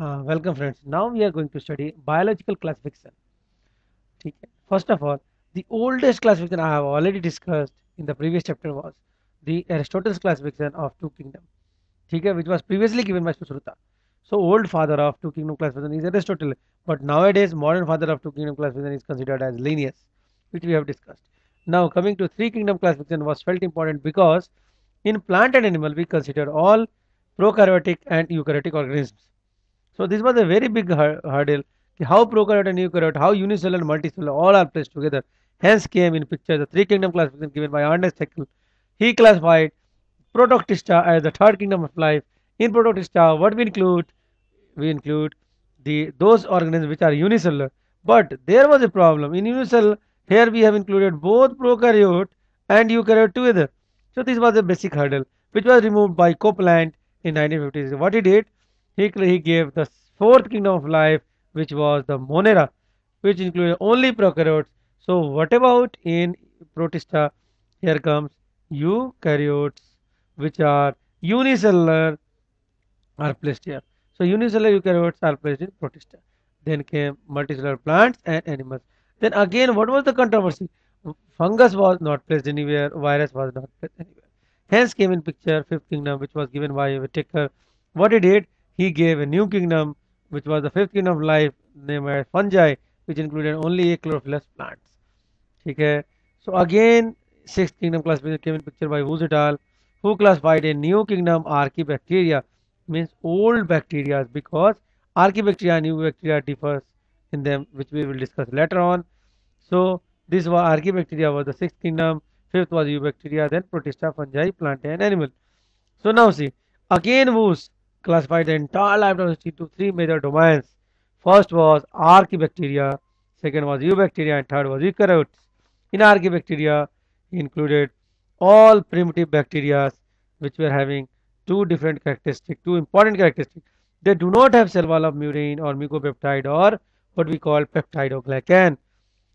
Uh, welcome friends. Now we are going to study biological classification. First of all, the oldest classification I have already discussed in the previous chapter was the Aristotle's classification of two kingdoms, which was previously given by Susruta. So old father of two kingdom classification is Aristotle, but nowadays modern father of two kingdom classification is considered as Linnaeus, which we have discussed. Now coming to three kingdom classification was felt important because in plant and animal we consider all prokaryotic and eukaryotic organisms so this was a very big hurdle. How prokaryote and eukaryote, how unicellular and multicellular all are placed together. Hence came in picture the three kingdom classification given by Ernest Haeckel. He classified Protoctista as the third kingdom of life. In Protoctista, what we include? We include the those organisms which are unicellular. But there was a problem in unicellular. Here we have included both prokaryote and eukaryote together. So this was a basic hurdle which was removed by Copeland in 1950s. What he did, he, he gave the fourth kingdom of life which was the Monera, which included only prokaryotes. So what about in Protista? Here comes eukaryotes, which are unicellular, are placed here. So unicellular eukaryotes are placed in Protista. Then came multicellular plants and animals. Then again, what was the controversy? Fungus was not placed anywhere, virus was not placed anywhere. Hence came in picture fifth kingdom, which was given by Whittaker. What he did, he gave a new kingdom, which was the fifth kingdom of life, named as fungi, which included only chlorophyllous plants. Okay. So again, sixth kingdom classification came in picture by Woese et al., who classified a new kingdom Archaebacteria, means old bacteria, because Archaebacteria and new bacteria differs in them, which we will discuss later on. So this was Archaebacteria was the sixth kingdom, fifth was Eubacteria, then Protista, fungi, plant and animal. So now see, again Woese classified the entire life diversity into three major domains. First was Archaebacteria, second was Eubacteria, and third was Eukaryotes. In Archaebacteria, he included all primitive bacteria which were having two different characteristics, two important characteristics. They do not have cell wall of murein or mucopeptide or what we call peptidoglycan.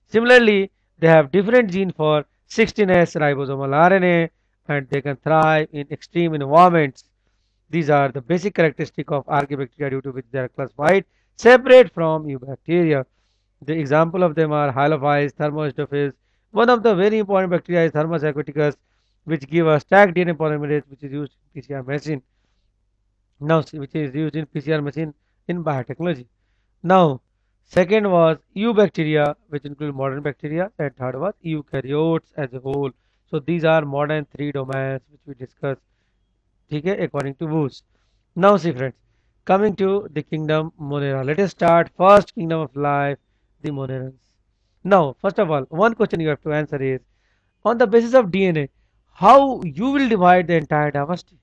Similarly, they have different gene for 16S ribosomal RNA and they can thrive in extreme environments. These are the basic characteristic of Archaebacteria due to which they are classified separate from Eubacteria. The example of them are Halophiles, Thermostophis. One of the very important bacteria is Thermus aquaticus, which give a stacked DNA polymerase, which is used in PCR machine. Now, which is used in PCR machine in biotechnology. Now, second was Eubacteria, which include modern bacteria, and third was eukaryotes as a whole. So these are modern three domains which we discussed. Okay, according to Woese. Now, see friends, coming to the kingdom Monera. Let us start first kingdom of life, the Monerans. Now, first of all, one question you have to answer is on the basis of DNA, how you will divide the entire diversity?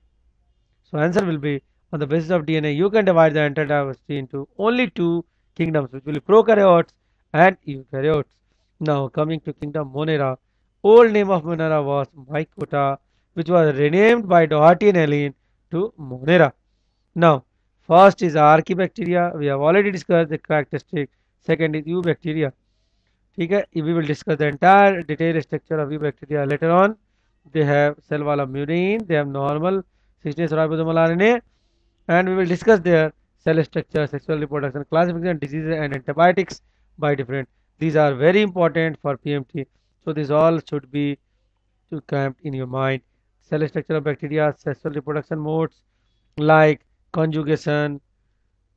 So answer will be on the basis of DNA, you can divide the entire diversity into only two kingdoms, which will be prokaryotes and eukaryotes. Now coming to kingdom Monera, old name of Monera was Mycota, which was renamed by Dougherty and Allen to Monera. Now, first is archaebacteria. We have already discussed the characteristic. Second is eubacteria. Okay, we will discuss the entire detailed structure of eubacteria later on. They have cell wall of murein. They have normal 16 ribosomal RNA, and we will discuss their cell structure, sexual reproduction, classification, diseases, and antibiotics by different. These are very important for PMT. So this all should be to cramped in your mind. Cell structure of bacteria, sexual reproduction modes like conjugation.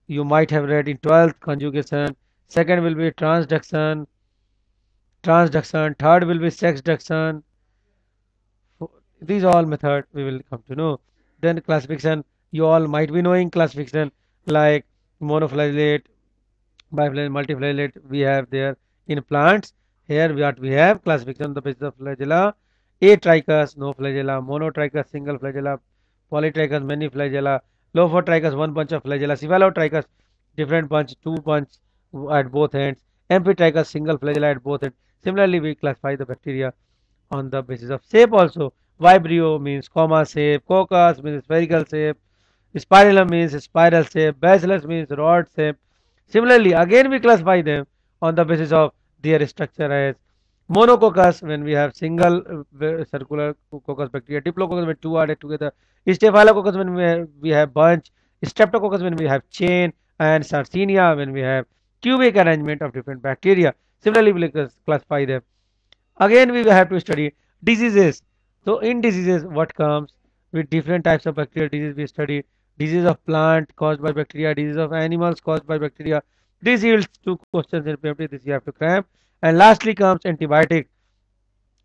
You might have read in 12th conjugation. Second will be transduction. Transduction. Third will be sexduction. Fo- These all method we will come to know. Then classification. You all might be knowing classification like monoflagellate, biflagellate, multiflagellate. We have there in plants. Here what we have classification on the basis of flagella. Atrichous, no flagella, monotrichous, single flagella, polytrichous, many flagella, Lophotrichous, one bunch of flagella, Cephalotrichous, different bunch, two bunch at both ends, Amphitrichous, single flagella at both ends. Similarly, we classify the bacteria on the basis of shape also. Vibrio means comma shape, coccus means spherical shape, spirillum means spiral shape, bacillus means rod shape. Similarly, again we classify them on the basis of their structure as monococcus when we have single uh, circular coccus bacteria, diplococcus when two are together, staphylococcus when we have, we have bunch, streptococcus when we have chain, and Sarcina when we have cubic arrangement of different bacteria. Similarly, we will classify them. Again, we have to study diseases. So, in diseases, what comes with different types of bacterial disease we study disease of plant caused by bacteria, disease of animals caused by bacteria. This yields two questions in PMT. This you have to cram. And lastly comes antibiotic,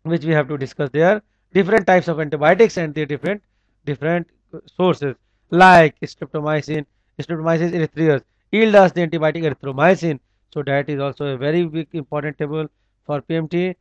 which we have to discuss there. Different types of antibiotics and their different different sources like streptomycin, Streptomyces erythraeus yield us the antibiotic erythromycin. So that is also a very big important table for PMT.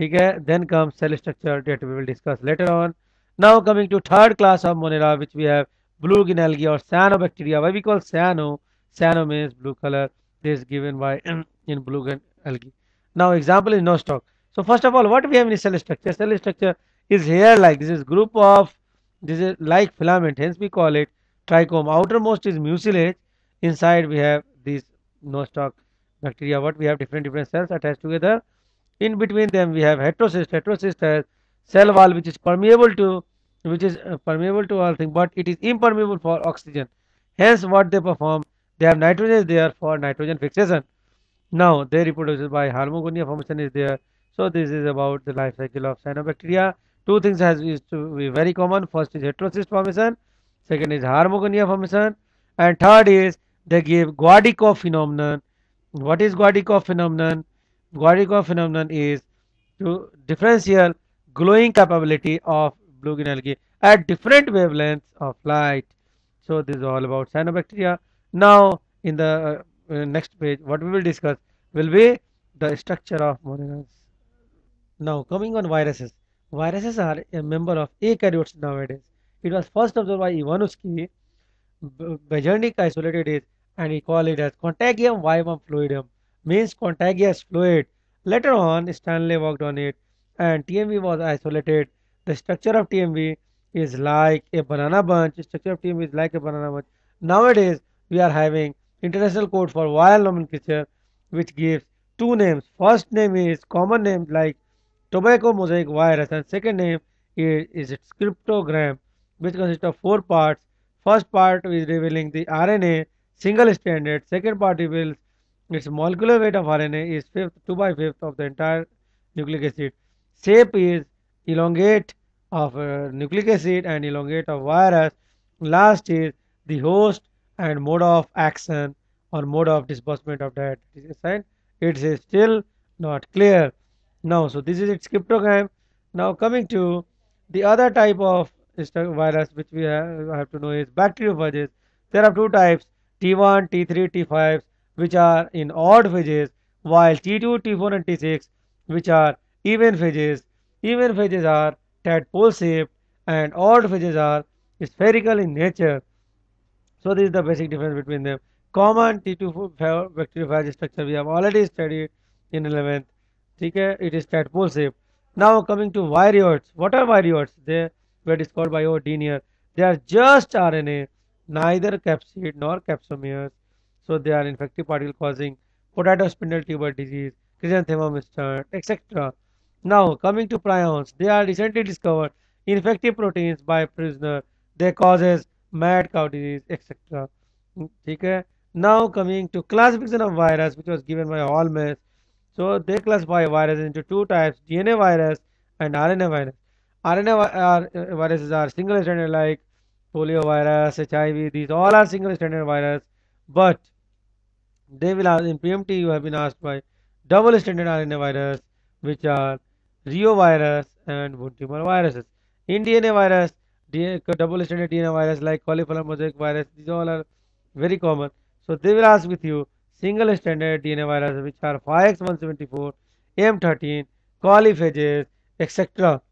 Okay, then comes cell structure that we will discuss later on. Now coming to third class of Monera, which we have blue green algae or cyanobacteria. Why we call cyano? Cyano means blue color. This is given by in blue algae. Now example is nostoc. So first of all, what we have in cell structure? Cell structure is here like this is group of this is like filament. Hence we call it trichome. Outermost is mucilage. Inside we have these nostoc bacteria. What we have different different cells attached together. In between them we have heterocyst. Heterocyst has cell wall which is permeable to which is uh, permeable to all things but it is impermeable for oxygen hence what they perform they have nitrogen there for nitrogen fixation now they reproduce by hormogonia formation is there. So this is about the life cycle of cyanobacteria. Two things has is to be very common. First is heterocyst formation. Second is hormogonia formation. And third is they give Gaidukov phenomenon what is Gaidukov phenomenon Gaidukov phenomenon is to differential glowing capability of blue green algae at different wavelengths of light. So this is all about cyanobacteria. Now in the Uh, next page what we will discuss will be the structure of monomerase. Now coming on viruses. Viruses are a member of eukaryotes nowadays. It was first observed by Ivanowsky. Beijerinck isolated it and he called it as contagium vivum fluidum means contagious fluid. Later on Stanley worked on it and TMV was isolated the structure of TMV is like a banana bunch. Structure of TMV is like a banana bunch. Nowadays, we are having international code for viral nomenclature, which gives two names. First name is common name like tobacco mosaic virus, and second name is, is its cryptogram, which consists of four parts. First part is revealing the RNA single stranded. Second part reveals its molecular weight of RNA is fifth, two by fifth of the entire nucleic acid. Shape is elongate of uh, nucleic acid and elongate of virus. Last is the host and mode of action or mode of disbursement of that sign. It is still not clear. Now, so this is its cryptogram. Now coming to the other type of virus which we have, have to know is bacteriophages. There are two types T1, T3, T5 which are in odd phases while T2, T4 and T6 which are even phases even phases are tadpole shaped and odd phases are spherical in nature. So this is the basic difference between them. Common T2 bacteriophage structure we have already studied in 11th. Okay, it is tadpole shaped. Now coming to viroids. What are viroids? They were discovered by O. They are just RNA, neither capsid nor capsomeres. So they are infective particle causing potato spindle tuber disease, chrysanthemum stunt, etc. Now coming to prions, they are recently discovered infective proteins by Prusiner. They causes mad cow disease, etc. Okay. Hmm, now coming to classification of virus, which was given by Holmes. So they classify viruses into two types: DNA virus and RNA virus. RNA are, uh, viruses are single stranded like polio virus, HIV. These all are single stranded virus, but they will ask in PMT. You have been asked by double stranded RNA virus, which are reovirus and wound tumor viruses. In DNA virus, double-stranded DNA virus like cauliflower mosaic virus, these all are very common. So they will ask with you single-stranded DNA virus which are 5x174, M13, coliphages, etc.